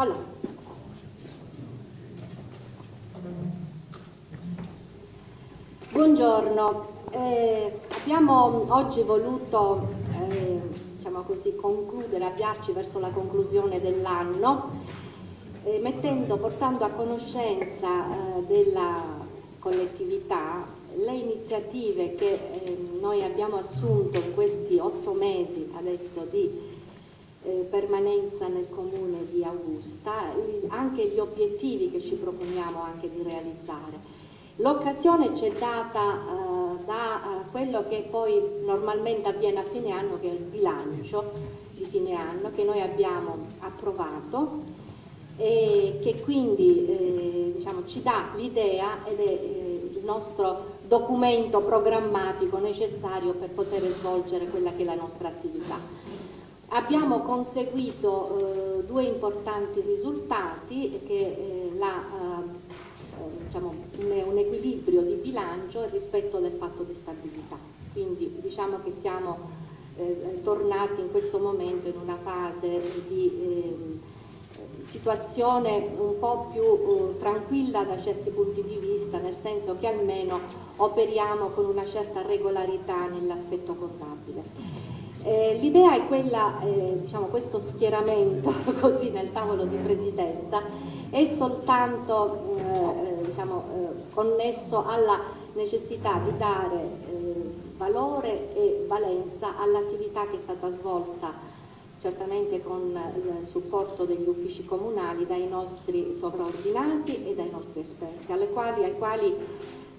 Allora, buongiorno, eh, abbiamo oggi voluto eh, diciamo così, concludere, avviarci verso la conclusione dell'anno, eh, mettendo, portando a conoscenza eh, della collettività le iniziative che eh, noi abbiamo assunto in questi otto mesi adesso di eh, permanenza nel comune di Augusta, anche gli obiettivi che ci proponiamo anche di realizzare. L'occasione ci è data eh, da eh, quello che poi normalmente avviene a fine anno, che è il bilancio di fine anno, che noi abbiamo approvato e che quindi eh, diciamo, ci dà l'idea ed è eh, il nostro documento programmatico necessario per poter svolgere quella che è la nostra attività. Abbiamo conseguito eh, due importanti risultati che eh, la, eh, diciamo, un, equilibrio di bilancio rispetto del patto di stabilità. Quindi diciamo che siamo eh, tornati in questo momento in una fase di ehm, situazione un po' più uh, tranquilla da certi punti di vista, nel senso che almeno operiamo con una certa regolarità nell'aspetto contabile. Eh, L'idea è quella, eh, diciamo, questo schieramento così nel tavolo di presidenza è soltanto eh, eh diciamo, eh, connesso alla necessità di dare eh, valore e valenza all'attività che è stata svolta certamente con il supporto degli uffici comunali dai nostri sovraordinati e dai nostri esperti, quali, ai quali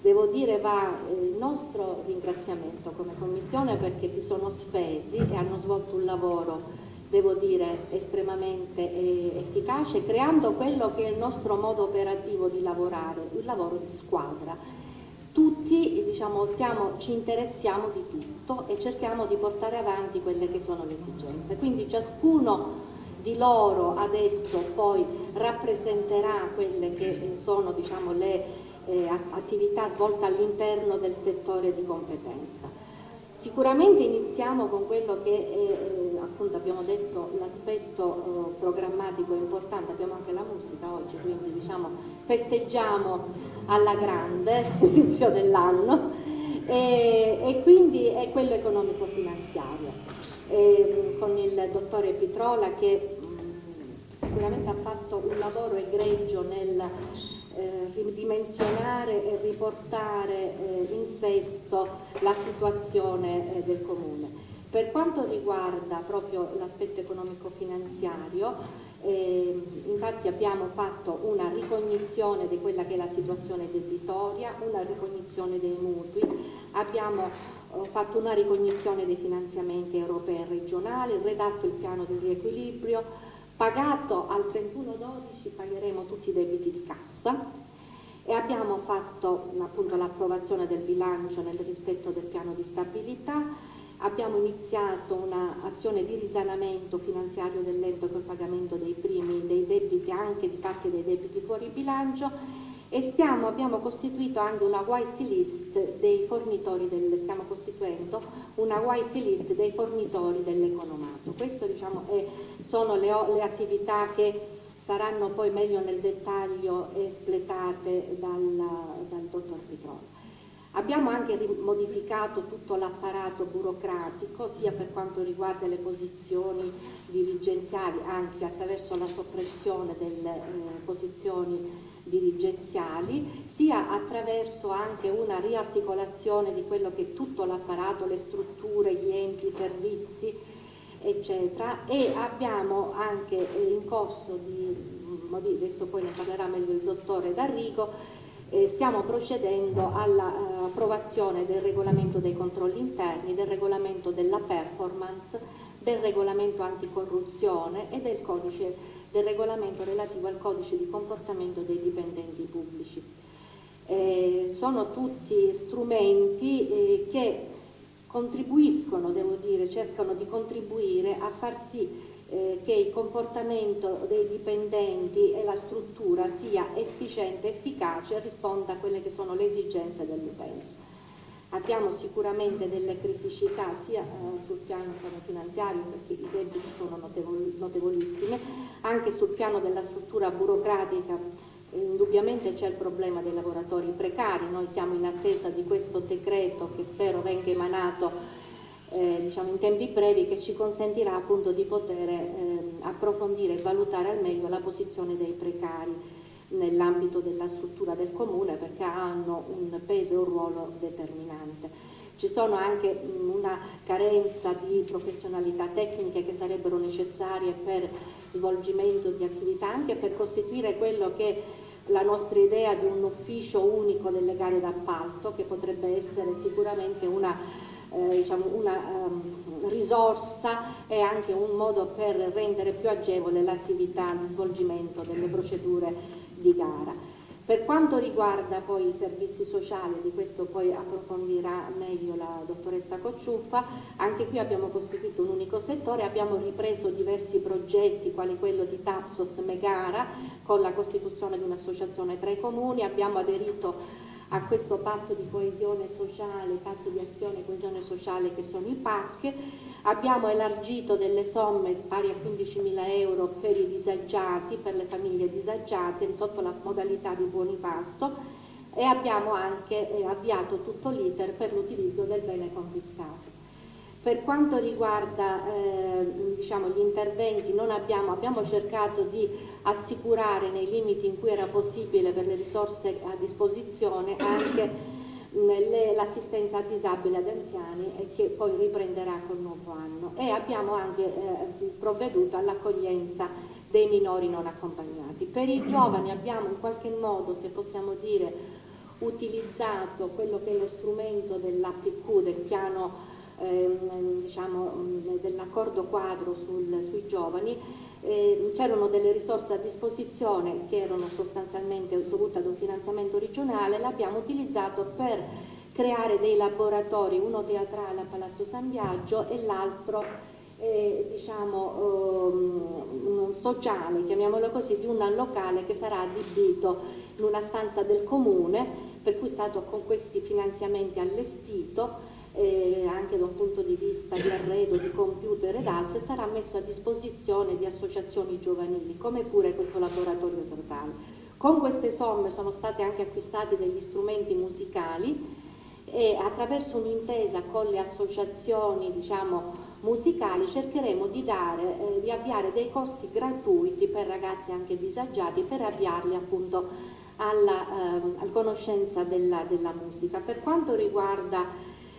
Devo dire va eh, il nostro ringraziamento come Commissione perché si sono spesi e hanno svolto un lavoro, devo dire, estremamente eh, efficace, creando quello che è il nostro modo operativo di lavorare, il lavoro di squadra. Tutti diciamo, siamo, ci interessiamo di tutto e cerchiamo di portare avanti quelle che sono le esigenze. Quindi ciascuno di loro adesso poi rappresenterà quelle che sono diciamo, le eh, attività svolte all'interno del settore di competenza. Sicuramente iniziamo con quello che è, eh, appunto abbiamo detto, l'aspetto eh, programmatico importante, abbiamo anche la musica oggi, quindi diciamo festeggiamo alla grande l'inizio dell'anno e, e, quindi è quello economico-finanziario. con il dottore Pitrola che mh, sicuramente ha fatto un lavoro egregio nel eh, ridimensionare e riportare eh, in sesto la situazione eh, del Comune. Per quanto riguarda proprio l'aspetto economico-finanziario, eh, infatti abbiamo fatto una ricognizione di quella che è la situazione debitoria, una ricognizione dei mutui, abbiamo eh, fatto una ricognizione dei finanziamenti europei e regionali, redatto il piano di riequilibrio, pagato al 31-12 pagheremo tutti i debiti di cassa e abbiamo fatto l'approvazione del bilancio nel rispetto del piano di stabilità, abbiamo iniziato un'azione di risanamento finanziario dell'ente col pagamento dei primi dei debiti, anche di parte dei debiti fuori bilancio e stiamo, abbiamo costituito anche una white list dei fornitori del, stiamo costituendo una white list dei fornitori dell'economato. Queste diciamo, sono le, le attività che saranno poi meglio nel dettaglio espletate dal, dal dottor Pitrone. Abbiamo anche modificato tutto l'apparato burocratico, sia per quanto riguarda le posizioni dirigenziali, anzi attraverso la soppressione delle eh, posizioni dirigenziali, sia attraverso anche una riarticolazione di quello che è tutto l'apparato, le strutture, gli enti, i servizi, eccetera, e abbiamo anche eh, in corso di, adesso poi ne parlerà meglio il dottore D'Arrigo, eh, stiamo procedendo all'approvazione del regolamento dei controlli interni, del regolamento della performance, del regolamento anticorruzione e del codice del regolamento relativo al codice di comportamento dei dipendenti pubblici. Eh, sono tutti strumenti eh, che contribuiscono, devo dire, cercano di contribuire a far sì eh, che il comportamento dei dipendenti e la struttura sia efficiente, efficace e risponda a quelle che sono le esigenze dell'utenza. Abbiamo sicuramente delle criticità sia eh, sul piano finanziario, perché i debiti sono notevoli, notevolissimi, anche sul piano della struttura burocratica Indubbiamente c'è il problema dei lavoratori precari, noi siamo in attesa di questo decreto che spero venga emanato eh, diciamo in tempi brevi che ci consentirà appunto di poter eh, approfondire e valutare al meglio la posizione dei precari nell'ambito della struttura del comune perché hanno un peso e un ruolo determinante. Ci sono anche una carenza di professionalità tecniche che sarebbero necessarie per svolgimento di attività, anche per costituire quello che la nostra idea di un ufficio unico delle gare d'appalto che potrebbe essere sicuramente una, eh, diciamo una um, risorsa e anche un modo per rendere più agevole l'attività di svolgimento delle procedure di gara. Per quanto riguarda poi i servizi sociali, di questo poi approfondirà meglio la dottoressa Cocciuffa, anche qui abbiamo costituito un unico settore, abbiamo ripreso diversi progetti quali quello di Tapsos Megara con la costituzione di un'associazione tra i comuni, abbiamo aderito a questo patto di coesione sociale, patto di azione e coesione sociale che sono i PAC, abbiamo elargito delle somme pari a 15.000 euro per i disagiati, per le famiglie disagiate sotto la modalità di buoni pasto e abbiamo anche eh, avviato tutto l'iter per l'utilizzo del bene confiscato. Per quanto riguarda eh, diciamo, gli interventi abbiamo, abbiamo cercato di assicurare nei limiti in cui era possibile per le risorse a disposizione anche l'assistenza disabili ad anziani e che poi riprenderà col nuovo anno e abbiamo anche eh, provveduto all'accoglienza dei minori non accompagnati. Per i giovani abbiamo in qualche modo, se possiamo dire, utilizzato quello che è lo strumento dell'APQ, del piano ehm, diciamo, dell'accordo quadro sul, sui giovani, eh, c'erano delle risorse a disposizione che erano sostanzialmente dovute ad un finanziamento regionale, l'abbiamo utilizzato per creare dei laboratori, uno teatrale a Palazzo San Biagio e l'altro eh, diciamo, um, sociale, chiamiamolo così, di un locale che sarà adibito in una stanza del comune, per cui è stato con questi finanziamenti allestito eh, anche da un punto di vista di arredo, di computer ed altro, sarà messo a disposizione di associazioni giovanili, come pure questo laboratorio totale. Con queste somme sono stati anche acquistati degli strumenti musicali e attraverso un'intesa con le associazioni diciamo, musicali cercheremo di, dare, eh, di, avviare dei corsi gratuiti per ragazzi anche disagiati per avviarli appunto alla, eh, alla conoscenza della, della musica. Per quanto riguarda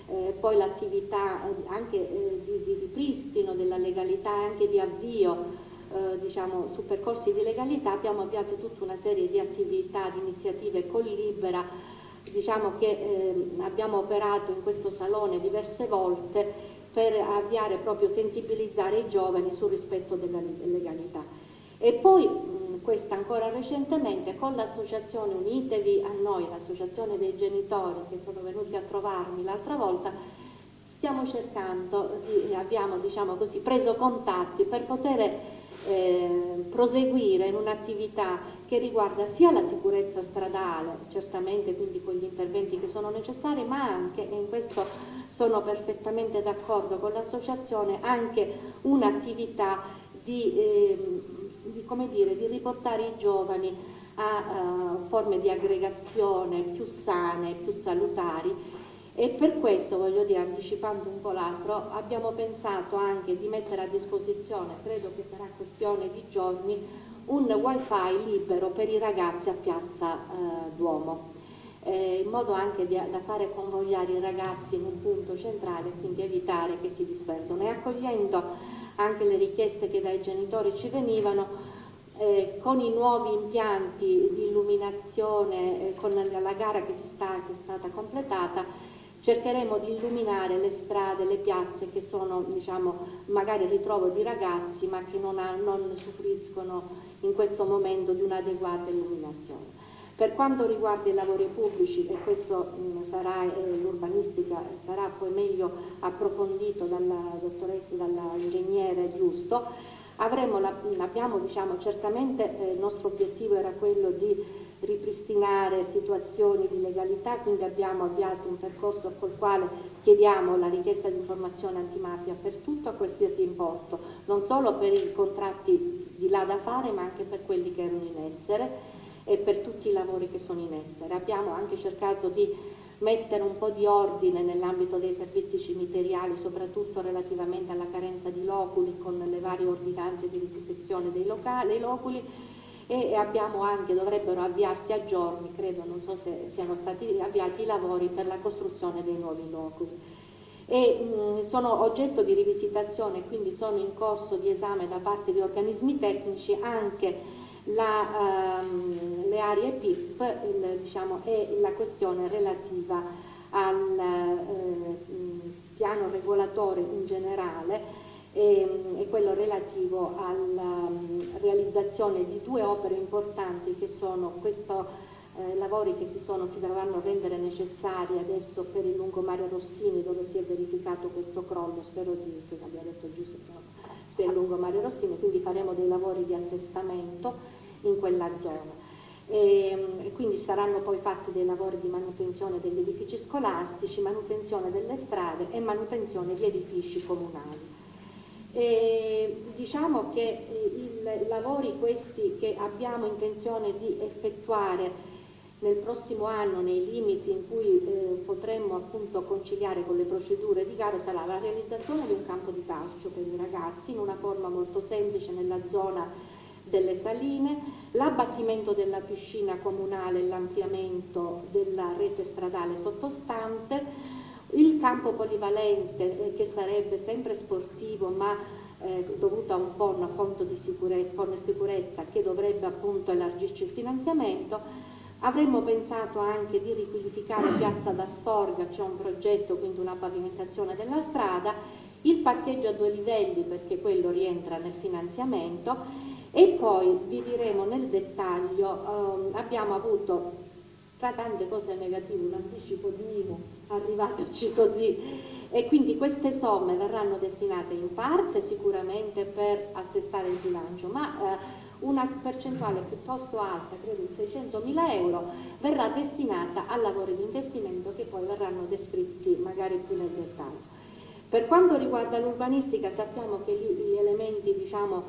eh, poi l'attività eh, anche eh, di, di, ripristino della legalità e anche di avvio eh, diciamo, su percorsi di legalità abbiamo avviato tutta una serie di attività, di iniziative con Libera diciamo che eh, abbiamo operato in questo salone diverse volte per avviare proprio sensibilizzare i giovani sul rispetto della legalità. E poi questa ancora recentemente con l'associazione Unitevi a noi, l'associazione dei genitori che sono venuti a trovarmi l'altra volta, stiamo cercando, di, abbiamo diciamo così, preso contatti per poter eh, proseguire in un'attività che riguarda sia la sicurezza stradale, certamente quindi con gli interventi che sono necessari, ma anche, e in questo sono perfettamente d'accordo con l'associazione, anche un'attività di eh, di, dire, di riportare i giovani a uh, forme di aggregazione più sane, più salutari. E per questo, voglio dire, anticipando un po' l'altro, abbiamo pensato anche di mettere a disposizione, credo che sarà questione di giorni, un wifi libero per i ragazzi a Piazza uh, Duomo, eh, in modo anche di, da fare convogliare i ragazzi in un punto centrale e quindi evitare che si disperdono. E accogliendo anche le richieste che dai genitori ci venivano, eh, con i nuovi impianti di illuminazione, eh, con la gara che, sta, che, è stata completata, cercheremo di illuminare le strade, le piazze che sono diciamo, magari ritrovo di ragazzi ma che non, ha, non soffriscono in questo momento di un'adeguata illuminazione. Per quanto riguarda i lavori pubblici, e questo sarà, eh, l'urbanistica sarà poi meglio approfondito dalla dottoressa, dall'ingegnere Giusto, avremo la, abbiamo diciamo, certamente eh, il nostro obiettivo era quello di ripristinare situazioni di legalità, quindi abbiamo avviato un percorso col quale chiediamo la richiesta di informazione antimafia per tutto a qualsiasi importo, non solo per i contratti di là da fare ma anche per quelli che erano in essere e per tutti i lavori che sono in essere. Abbiamo anche cercato di mettere un po' di ordine nell'ambito dei servizi cimiteriali, soprattutto relativamente alla carenza di loculi con le varie ordinanze di riquisizione dei, dei loculi e abbiamo anche, dovrebbero avviarsi a giorni, credo, non so se siano stati avviati i lavori per la costruzione dei nuovi loculi. E, mh, sono oggetto di rivisitazione, quindi sono in corso di esame da parte di organismi tecnici anche la, um, le aree PIF il, diciamo, e la questione relativa al eh, piano regolatore in generale e, e quello relativo alla um, realizzazione di due opere importanti che sono questo eh, lavori che si, sono, si dovranno rendere necessari adesso per il lungomare Rossini dove si è verificato questo crollo, spero di, abbia detto giusto è il lungomare Rossini, quindi faremo dei lavori di assestamento in quella zona. E, quindi saranno poi fatti dei lavori di manutenzione degli edifici scolastici, manutenzione delle strade e manutenzione di edifici comunali. E diciamo che i lavori questi che abbiamo intenzione di effettuare nel prossimo anno nei limiti in cui eh, potremmo appunto conciliare con le procedure di gara sarà la realizzazione di un campo di calcio per i ragazzi in una forma molto semplice nella zona delle saline, l'abbattimento della piscina comunale e l'ampliamento della rete stradale sottostante, il campo polivalente eh, che sarebbe sempre sportivo ma eh, dovuto a un po' una fonte di sicurezza, sicurezza che dovrebbe appunto elargirci il finanziamento, avremmo pensato anche di riqualificare Piazza d'Astorga, c'è un progetto, quindi una pavimentazione della strada, il parcheggio a due livelli perché quello rientra nel finanziamento e poi vi diremo nel dettaglio, eh, abbiamo avuto tra tante cose negative un anticipo di IMU arrivatoci così e quindi queste somme verranno destinate in parte sicuramente per assestare il bilancio, ma eh, una percentuale piuttosto alta, credo di 600 mila euro, verrà destinata a lavori di investimento che poi verranno descritti magari più nel dettaglio. Per quanto riguarda l'urbanistica sappiamo che gli, gli elementi diciamo,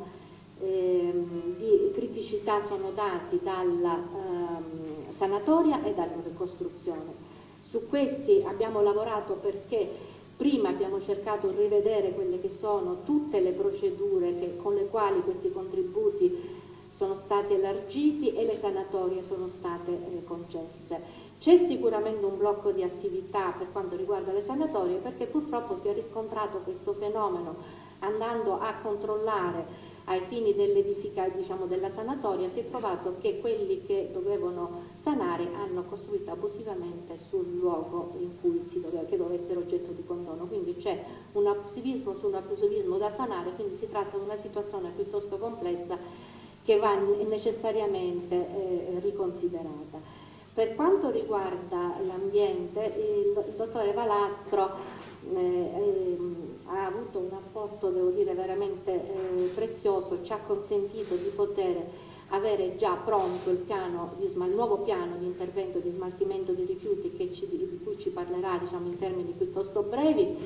ehm, di criticità sono dati dalla ehm, sanatoria e dalla ricostruzione. Su questi abbiamo lavorato perché prima abbiamo cercato di rivedere quelle che sono tutte le procedure che, con le quali questi contributi sono stati elargiti e le sanatorie sono state eh, concesse. C'è sicuramente un blocco di attività per quanto riguarda le sanatorie perché purtroppo si è riscontrato questo fenomeno andando a controllare ai fini diciamo, della sanatoria si è trovato che quelli che dovevano sanare hanno costruito abusivamente sul luogo in cui si doveva, che doveva essere oggetto di condono, quindi c'è un abusivismo su un abusivismo da sanare, quindi si tratta di una situazione piuttosto complessa che va necessariamente eh, riconsiderata. Per quanto riguarda l'ambiente, il, dottore Valastro eh, eh, ha avuto un apporto, devo dire, veramente eh, prezioso, ci ha consentito di poter avere già pronto il, piano il nuovo piano di intervento di smaltimento di rifiuti ci, di cui ci parlerà diciamo, in termini piuttosto brevi.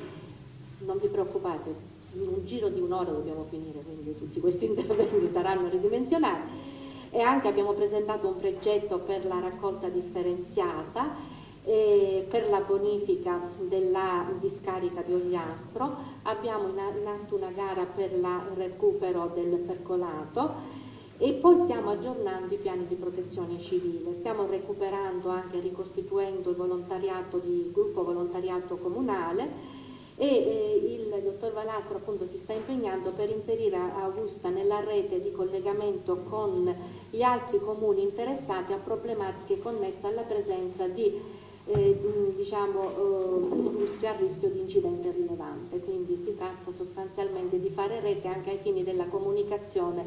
Non vi preoccupate, in un giro di un'ora dobbiamo finire, quindi tutti questi interventi saranno ridimensionati. E anche abbiamo presentato un progetto per la raccolta differenziata per la bonifica della discarica di Ogliastro, abbiamo in atto una gara per il recupero del percolato e poi stiamo aggiornando i piani di protezione civile, stiamo recuperando anche ricostituendo il volontariato di gruppo volontariato comunale e eh, il dottor Valastro appunto si sta impegnando per inserire Augusta nella rete di collegamento con gli altri comuni interessati a problematiche connesse alla presenza di eh, diciamo, eh, industrie a rischio di incidente rilevante, quindi si tratta sostanzialmente di fare rete anche ai fini della comunicazione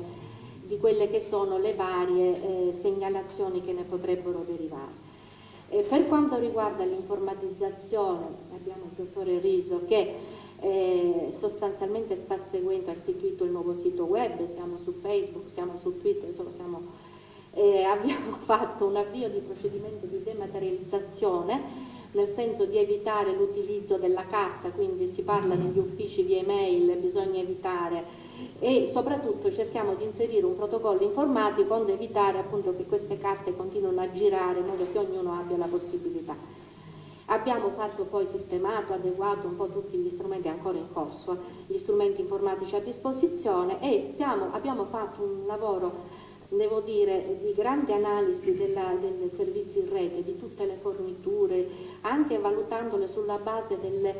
di quelle che sono le varie eh, segnalazioni che ne potrebbero derivare. Eh, per quanto riguarda l'informatizzazione, abbiamo il dottore Riso che eh, sostanzialmente sta seguendo, ha istituito il nuovo sito web, siamo su Facebook, siamo su Twitter, insomma siamo eh, abbiamo fatto un avvio di procedimento di dematerializzazione nel senso di evitare l'utilizzo della carta, quindi si parla negli uffici via email, bisogna evitare e soprattutto cerchiamo di inserire un protocollo informatico onde evitare appunto che queste carte continuino a girare in modo che ognuno abbia la possibilità. Abbiamo fatto poi sistemato, adeguato un po' tutti gli strumenti ancora in corso, gli strumenti informatici a disposizione e stiamo, abbiamo fatto un lavoro devo dire, di grande analisi della, dei servizi in rete, di tutte le forniture, anche valutandole sulla base delle,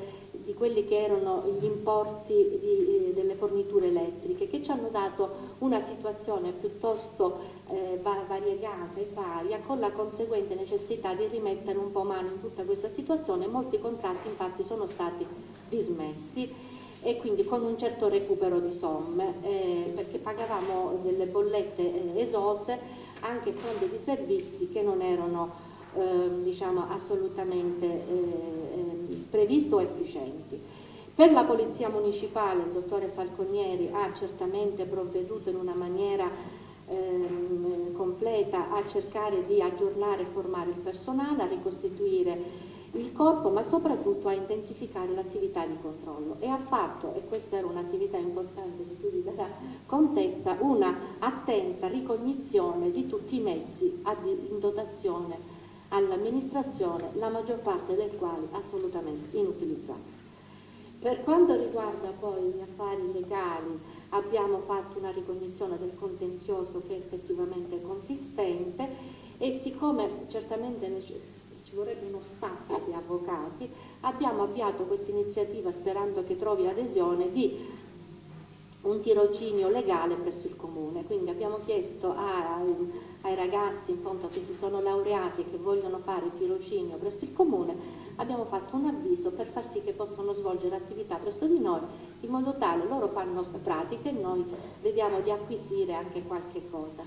di quelli che erano gli importi di, eh, delle forniture elettriche, che ci hanno dato una situazione piuttosto eh, variegata e varia, con la conseguente necessità di rimettere un po' mano in tutta questa situazione. Molti contratti infatti sono stati dismessi e quindi con un certo recupero di somme, eh, perché pagavamo delle bollette eh, esose anche a fronte servizi che non erano eh, diciamo, assolutamente previsti o efficienti. Per la Polizia Municipale il dottore Falconieri ha certamente provveduto in una maniera ehm, completa a cercare di aggiornare e formare il personale, a ricostituire il corpo, ma soprattutto a intensificare l'attività di controllo e ha fatto, e questa era un'attività importante di cui vi darà contezza, una attenta ricognizione di tutti i mezzi in dotazione all'amministrazione, la maggior parte dei quali assolutamente inutilizzati. Per quanto riguarda poi gli affari legali, abbiamo fatto una ricognizione del contenzioso che è effettivamente consistente e siccome certamente ci vorrebbe uno staff di avvocati, abbiamo avviato questa iniziativa sperando che trovi adesione di un tirocinio legale presso il comune, quindi abbiamo chiesto ai, ai ragazzi fondo che si sono laureati e che vogliono fare il tirocinio presso il comune, abbiamo fatto un avviso per far sì che possano svolgere attività presso di noi in modo tale loro fanno pratiche e noi vediamo di acquisire anche qualche cosa.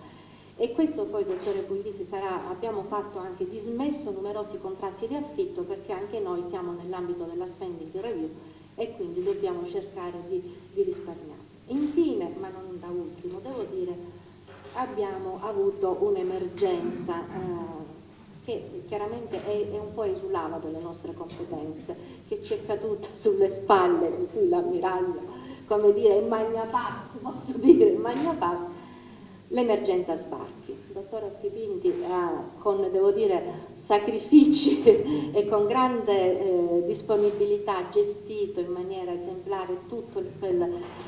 E questo poi, dottore Puglisi, sarà, abbiamo fatto anche dismesso numerosi contratti di affitto perché anche noi siamo nell'ambito della spending review e quindi dobbiamo cercare di, di risparmiare. Infine, ma non da ultimo, devo dire, abbiamo avuto un'emergenza eh, che chiaramente è, è, un po' esulava delle nostre competenze, che ci è caduta sulle spalle, di cui l'ammiraglio, come dire, in magna pass, posso dire, in magna pass, l'emergenza sbarchi. Il dottor Attipinti ha, con, devo dire, sacrifici e con grande eh, disponibilità gestito in maniera esemplare tutto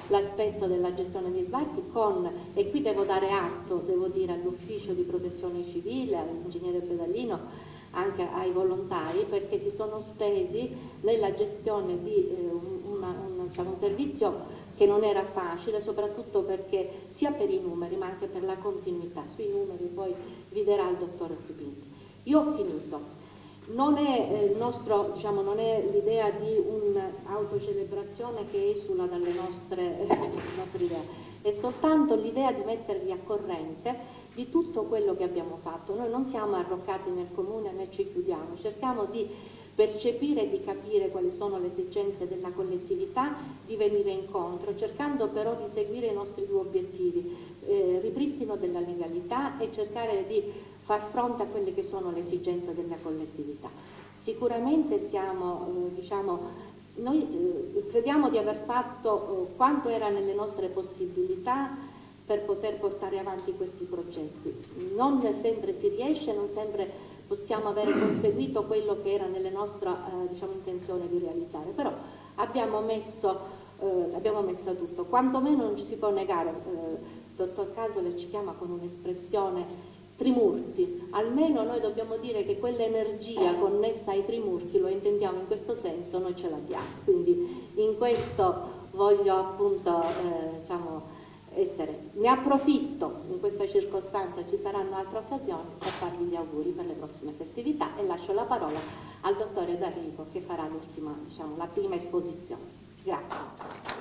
l'aspetto della gestione di sbarchi con, e qui devo dare atto, devo dire, all'ufficio di protezione civile, all'ingegnere Pedalino, anche ai volontari perché si sono spesi nella gestione di eh, una, un, diciamo, un servizio che non era facile, soprattutto perché sia per i numeri ma anche per la continuità. Sui numeri poi vi darà il dottor Pipinti. Io ho finito. Non è, eh, diciamo, è l'idea di un'autocelebrazione che esula dalle nostre, nostre idee, è soltanto l'idea di mettervi a corrente di tutto quello che abbiamo fatto. Noi non siamo arroccati nel comune né ci chiudiamo, cerchiamo di percepire e di capire quali sono le esigenze della collettività, di venire incontro, cercando però di seguire i nostri due obiettivi, eh, ripristino della legalità e cercare di far fronte a quelle che sono le esigenze della collettività. Sicuramente siamo, eh, diciamo, noi eh, crediamo di aver fatto eh, quanto era nelle nostre possibilità per poter portare avanti questi progetti. Non sempre si riesce, non sempre possiamo avere conseguito quello che era nelle nostre eh, diciamo, intenzioni di realizzare, però abbiamo messo, eh, abbiamo messo tutto, quantomeno non ci si può negare, eh, dottor Casole ci chiama con un'espressione trimurti, almeno noi dobbiamo dire che quell'energia connessa ai trimurti, lo intendiamo in questo senso, noi ce l'abbiamo, quindi in questo voglio appunto eh, diciamo, essere. Ne approfitto in questa circostanza, ci saranno altre occasioni per farvi gli auguri per le prossime festività e lascio la parola al dottore D'Arrigo che farà diciamo, la prima esposizione. Grazie.